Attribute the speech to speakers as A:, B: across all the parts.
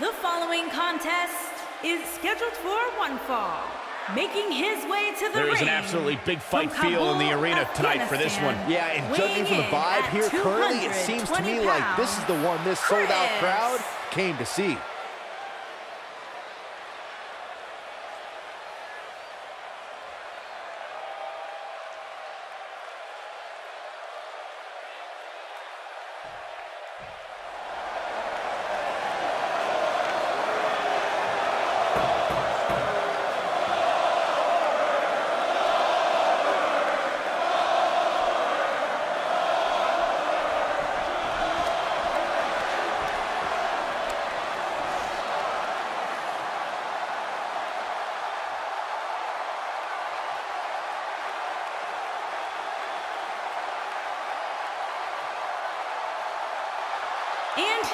A: The following contest is scheduled for one fall. Making his way to the
B: There
A: ring.
B: is an absolutely big fight
A: from
B: feel in the arena tonight for this one.
C: Yeah, and judging from the vibe here currently, it seems to me
A: 220
C: like this is the one this sold-out crowd came to see.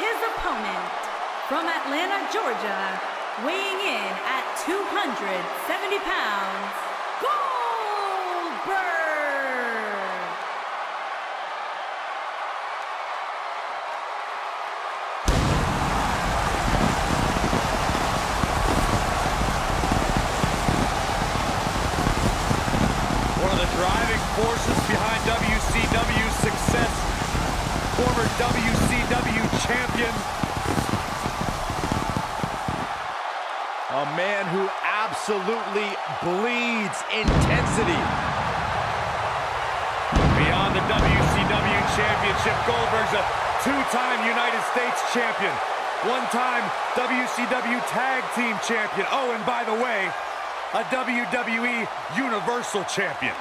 A: His opponent from Atlanta, Georgia, weighing in at 270 pounds, Goldberg.
D: One of the driving forces behind WCW's success, former WCW champion.
C: A man who absolutely bleeds intensity.
D: Beyond the WCW championship, Goldberg's a two-time United States champion, one-time WCW tag team champion. Oh, and by the way, a WWE Universal champion.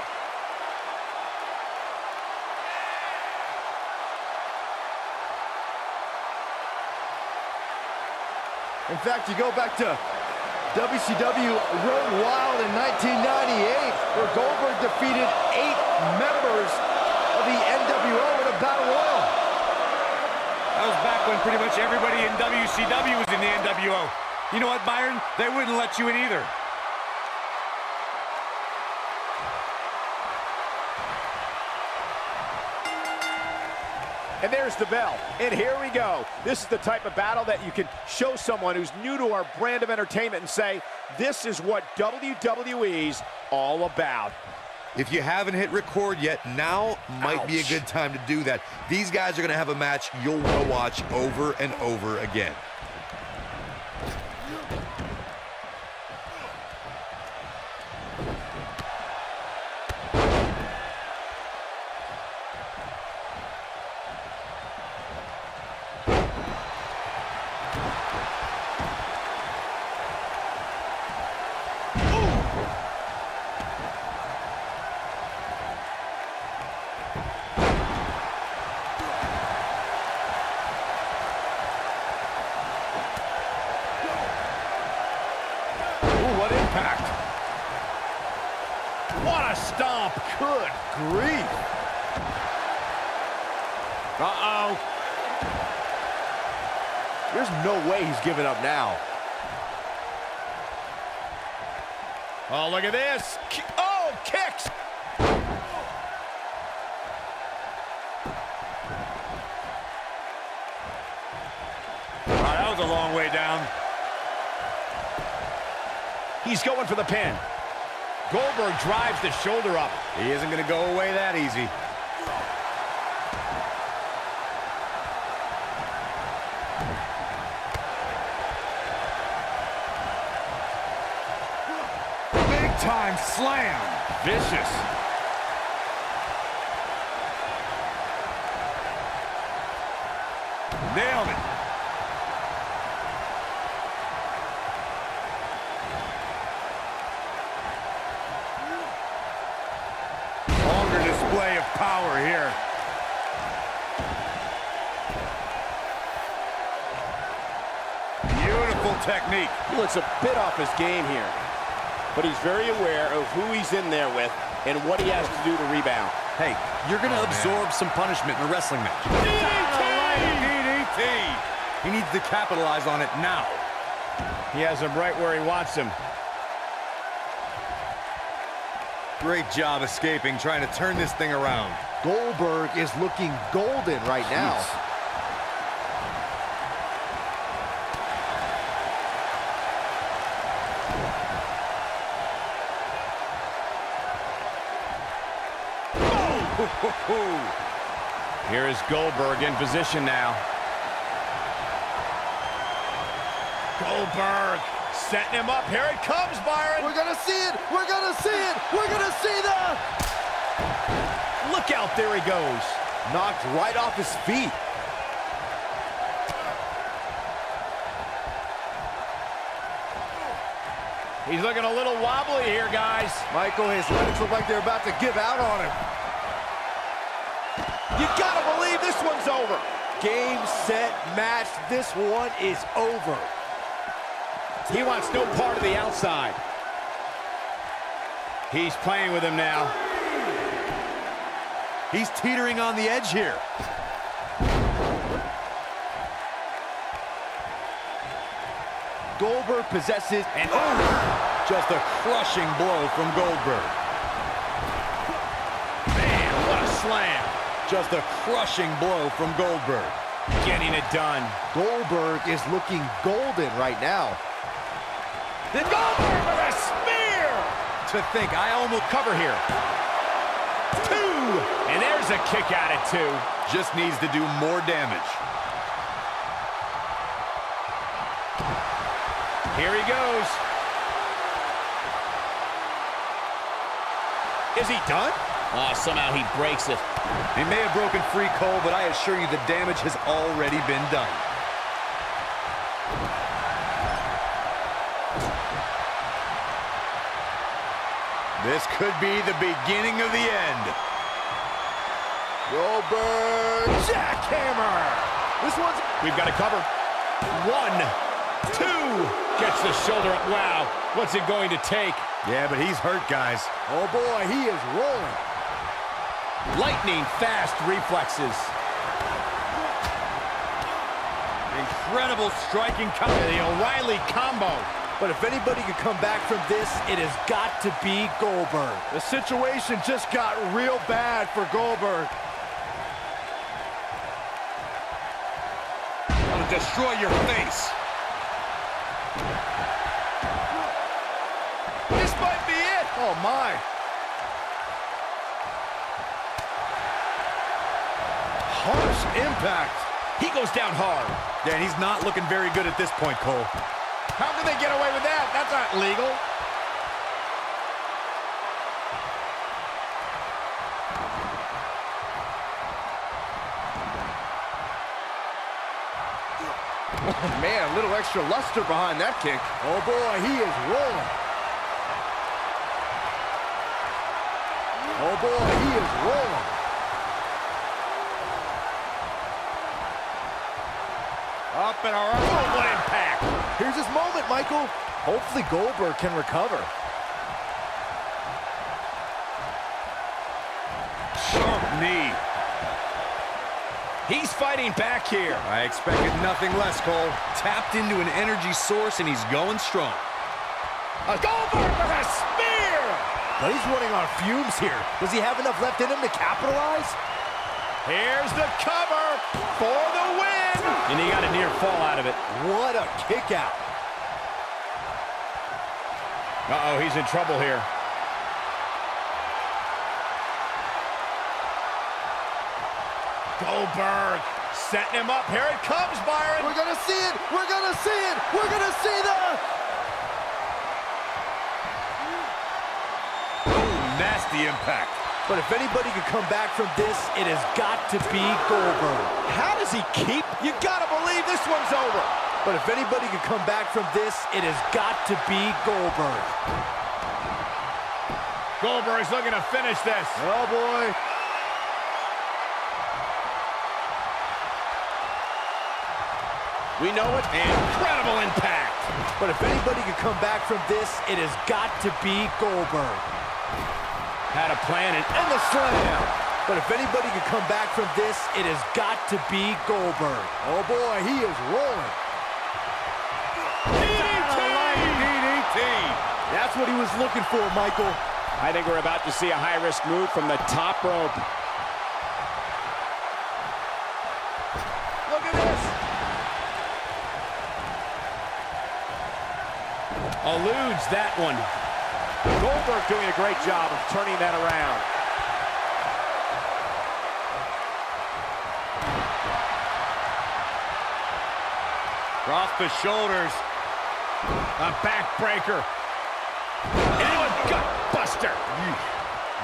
C: In fact, you go back to WCW Road Wild in 1998, where Goldberg defeated eight members of the NWO in a battle royal.
D: That was back when pretty much everybody in WCW was in the NWO. You know what, Byron? They wouldn't let you in either.
E: And there's the bell. And here we go. This is the type of battle that you can show someone who's new to our brand of entertainment and say, this is what WWE's all about.
F: If you haven't hit record yet, now might be a good time to do that. These guys are going to have a match you'll want to watch over and over again.
E: Impact. What a stomp. Good grief. Uh-oh.
C: There's no way he's giving up now.
E: Oh, look at this. Oh, kicks.
D: Right, that was a long way down.
E: He's going for the pin. Goldberg drives the shoulder up.
D: He isn't going to go away that easy. Big time slam. Vicious. Nailed it. Technique.
E: He looks a bit off his game here. But he's very aware of who he's in there with and what he has to do to rebound.
G: Hey, you're going to oh, absorb some punishment in a wrestling match.
D: DDT. DDT!
G: He needs to capitalize on it now.
E: He has him right where he wants him.
G: Great job escaping, trying to turn this thing around.
C: Goldberg is looking golden right now.
E: Here is Goldberg in position now. Goldberg setting him up. Here it comes, Byron.
C: We're gonna see it. We're gonna see it. We're gonna see the.
E: Look out, there he goes.
C: Knocked right off his feet.
E: He's looking a little wobbly here, guys.
C: Michael, his legs look like they're about to give out on him.
H: You gotta believe this one's over.
C: Game, set, match. This one is over.
E: He wants no part of the outside. He's playing with him now.
D: He's teetering on the edge here.
C: Goldberg possesses
E: And oh,
D: Just a crushing blow from Goldberg. Just a crushing blow from Goldberg.
E: Getting it done.
C: Goldberg is looking golden right now.
E: Then Goldberg with a spear.
D: To think, I almost
E: Cover here. Two. And there's a kick out at two.
D: just needs to do more damage.
E: Here he goes. Is he done? Oh, somehow he breaks it.
D: He may have broken free, Cole, but I assure you the damage has already been done. This could be the beginning of the end.
C: Goldberg jackhammer. This one's
E: We've got to cover. One, two. Gets the shoulder up. Wow. What's it going to take?
D: Yeah, but he's hurt, guys.
C: oh boy, he is rolling.
E: Lightning fast reflexes.
D: Incredible striking
E: combo. The O'Reilly combo.
C: But if anybody could come back from this, it has got to be Goldberg. The situation just got real bad for Goldberg.
D: Gonna destroy your face.
C: This might be it. Oh my. Impact.
E: He goes down hard.
D: Yeah, and he's not looking very good at this point, Cole.
E: How can they get away with that? That's not legal.
C: Man, a little extra luster behind that kick. Oh boy, he is rolling. Oh boy, he is rolling.
E: Up and around. Oh, what impact.
C: Here's his moment, Michael. Hopefully Goldberg can recover.
E: Sharp knee. He's fighting back here.
D: I expected nothing less, Cole. Tapped into an energy source, and he's going strong.
E: A Goldberg with a spear.
C: But he's running on fumes here. Does he have enough left in him to capitalize?
E: Here's the cover for the win. And he got a near fall out of it.
C: What a kick out.
E: Uh-oh, he's in trouble here. Goldberg setting him up. Here it comes, Byron.
C: We're gonna see it. We're gonna see it. We're gonna see the.
D: Nasty impact.
C: But if anybody could come back from this, it has got to be Goldberg.
H: How does he keep? You gotta believe this one's over.
C: But if anybody could come back from this, it has got to be Goldberg.
E: Goldberg's looking to finish this.
C: Oh boy.
E: We know it. Incredible impact.
C: But if anybody could come back from this, it has got to be Goldberg.
E: Had a plan and,
C: And the slam. But if anybody could come back from this, it has got to be Goldberg. Oh boy, he is rolling.
D: DDT.
C: That's what he was looking for, Michael.
E: I think we're about to see a high-risk move from the top rope.
C: Look at this.
E: Eludes that one.
H: Goldberg doing a great job of turning that around.
I: Off the shoulders.
E: A backbreaker. Into a gutbuster.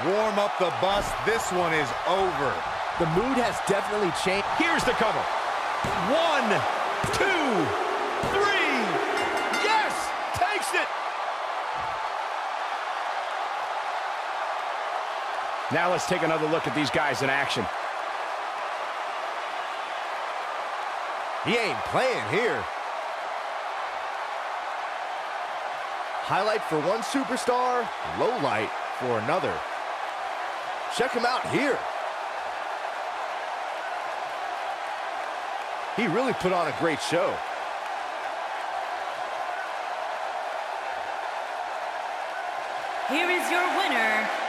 D: Warm up the bus. This one is over.
C: The mood has definitely changed.
E: Here's the cover. One, two, three. Yes! Takes it!
H: Now let's take another look at these guys in action.
C: He ain't playing here. Highlight for one superstar, low light for another. Check him out here. He really put on a great show.
A: Here is your winner, Chris.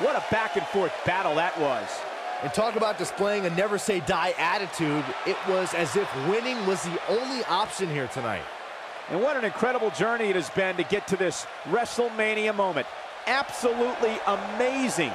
H: What a back and forth battle that was.
C: And talk about displaying a never say die attitude. It was as if winning was the only option here tonight.
H: And what an incredible journey it has been to get to this WrestleMania moment. Absolutely amazing